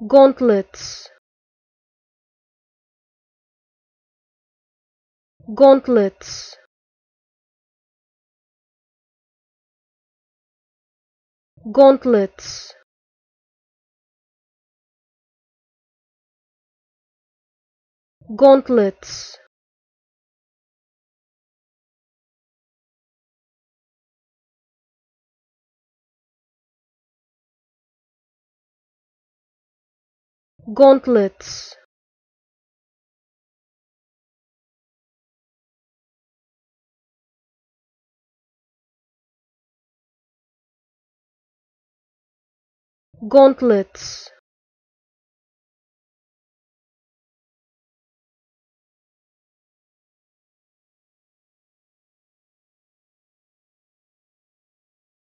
gauntlets. Gauntlets. Gauntlets. Gauntlets gauntlets. Gauntlets